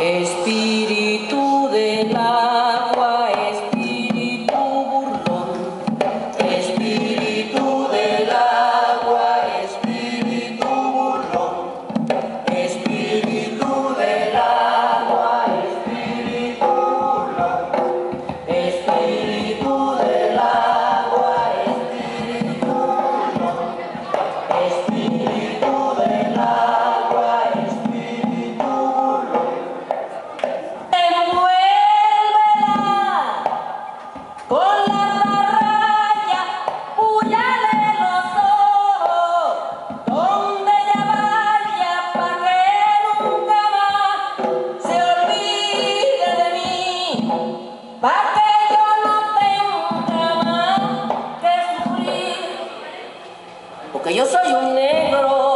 Espíritu del agua, porque yo soy un negro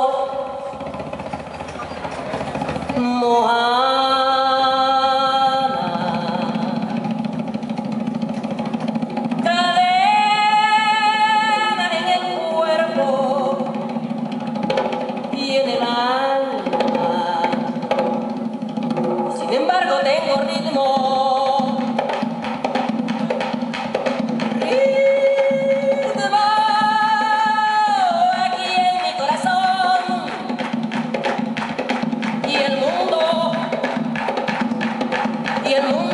jedną